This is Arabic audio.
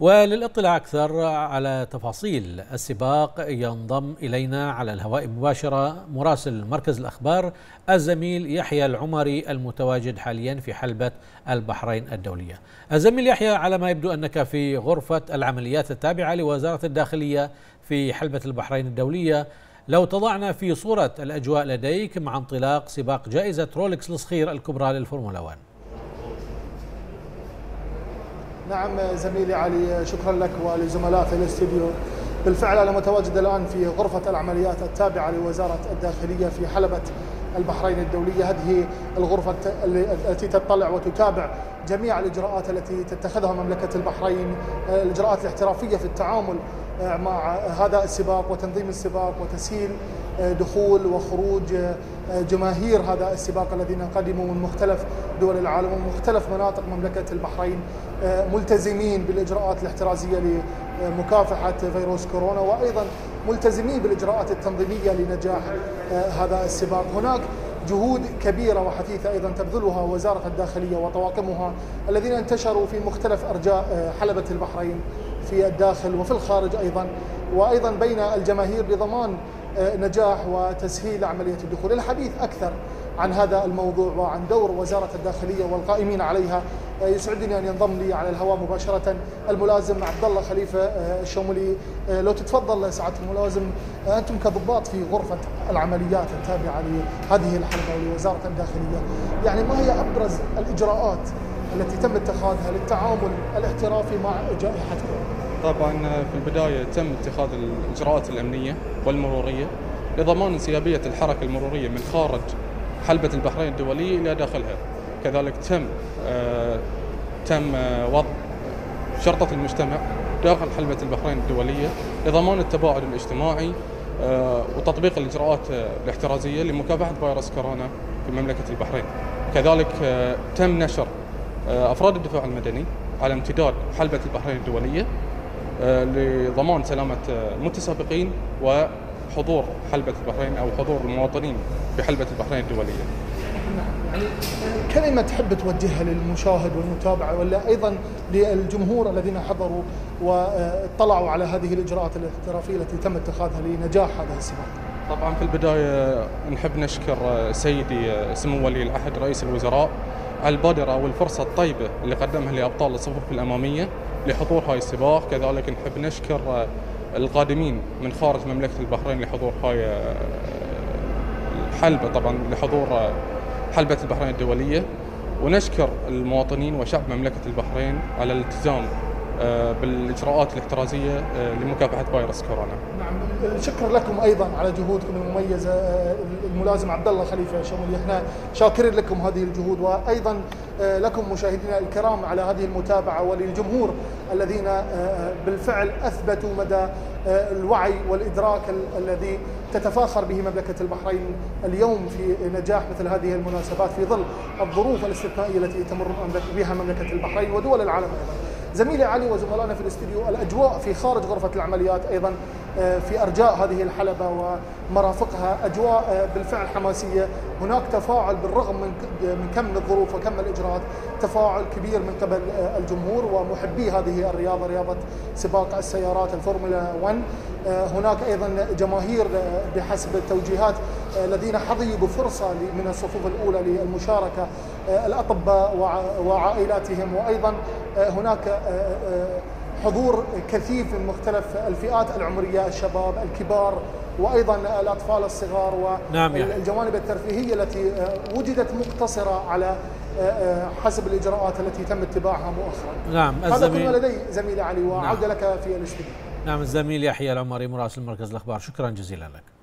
وللإطلاع أكثر على تفاصيل السباق ينضم إلينا على الهواء مباشرة مراسل مركز الأخبار الزميل يحيى العمري المتواجد حاليا في حلبة البحرين الدولية. الزميل يحيى على ما يبدو أنك في غرفة العمليات التابعة لوزارة الداخلية في حلبة البحرين الدولية. لو تضعنا في صورة الأجواء لديك مع انطلاق سباق جائزة رولكس الصخير الكبرى للفورمولا 1 نعم زميلي علي شكرا لك ولزملاء في الاستوديو. بالفعل أنا متواجد الآن في غرفة العمليات التابعة لوزارة الداخلية في حلبة البحرين الدولية. هذه الغرفة التي تطلع وتتابع جميع الإجراءات التي تتخذها مملكة البحرين الإجراءات الاحترافية في التعامل مع هذا السباق وتنظيم السباق وتسهيل دخول وخروج جماهير هذا السباق الذين قدموا من مختلف دول العالم ومن مختلف مناطق مملكة البحرين ملتزمين بالإجراءات الاحترازية لمكافحة فيروس كورونا وأيضا ملتزمين بالإجراءات التنظيمية لنجاح هذا السباق. هناك جهود كبيرة وحثيثة أيضا تبذلها وزارة الداخلية وطواقمها الذين انتشروا في مختلف أرجاء حلبة البحرين في الداخل وفي الخارج أيضا وأيضا بين الجماهير لضمان نجاح وتسهيل عملية الدخول. الحديث أكثر عن هذا الموضوع وعن دور وزارة الداخلية والقائمين عليها يسعدني أن ينضم لي على الهواء مباشرة الملازم عبد الله خليفة الشوملي لو تتفضل سعادة الملازم أنتم كضباط في غرفة العمليات التابعة لهذه الحلقة ولوزارة الداخلية. يعني ما هي أبرز الإجراءات التي تم اتخاذها للتعامل الاحترافي مع جائحة كورونا طبعا في البداية تم اتخاذ الإجراءات الأمنية والمرورية. لضمان انسيابية الحركة المرورية من خارج حلبة البحرين الدولية إلى داخلها. كذلك تم آه تم آه وضع شرطة المجتمع داخل حلبة البحرين الدولية لضمان التباعد الاجتماعي آه وتطبيق الإجراءات الاحترازية لمكافحة فيروس كورونا في مملكة البحرين. كذلك تم نشر أفراد الدفاع المدني على امتداد حلبة البحرين الدولية لضمان سلامة المتسابقين وحضور حلبة البحرين أو حضور المواطنين في حلبة البحرين الدولية. كلمة تحب توجهها للمشاهد والمتابعة ولا أيضا للجمهور الذين حضروا واطلعوا على هذه الإجراءات الاحترافية التي تم اتخاذها لنجاح هذا السباق؟ طبعا في البداية نحب نشكر سيدي سمو ولي العهد رئيس الوزراء على البادرة والفرصة الطيبة اللي قدمها لأبطال الصفوف الأمامية لحضور هاي السباق. كذلك نحب نشكر القادمين من خارج مملكة البحرين لحضور هاي الحلبة طبعا لحضور حلبة البحرين الدولية ونشكر المواطنين وشعب مملكة البحرين على الالتزام بالإجراءات الاحترازية لمكافحة فيروس كورونا. نعم الشكر لكم أيضا على جهودكم المميزة الملازم عبد الله خليفة شمولي إحنا شاكرين لكم هذه الجهود وأيضا لكم مشاهدينا الكرام على هذه المتابعة وللجمهور الذين بالفعل أثبتوا مدى الوعي والإدراك الذي تتفاخر به مملكة البحرين اليوم في نجاح مثل هذه المناسبات في ظل الظروف الاستثنائية التي تمر بها مملكة البحرين ودول العالم أيضا. زميلي علي وزملائنا في الاستديو الأجواء في خارج غرفة العمليات أيضا في أرجاء هذه الحلبة ومرافقها أجواء بالفعل حماسية، هناك تفاعل بالرغم من من كم الظروف وكم الإجراءات، تفاعل كبير من قبل الجمهور ومحبي هذه الرياضة رياضة سباق السيارات الفورمولا 1 هناك أيضا جماهير بحسب التوجيهات الذين حظيوا بفرصه من الصفوف الأولى للمشاركة الأطباء وعائلاتهم. وأيضا هناك حضور كثيف من مختلف الفئات العمرية الشباب الكبار وأيضا الأطفال الصغار والجوانب نعم الترفيهية التي وجدت مقتصرة على حسب الإجراءات التي تم اتباعها مؤخرا. نعم هذا كل ما لدي زميلي علي وعوده نعم لك في الاستديو. نعم الزميل يحيى العمري مراسل مركز الأخبار شكرا جزيلا لك.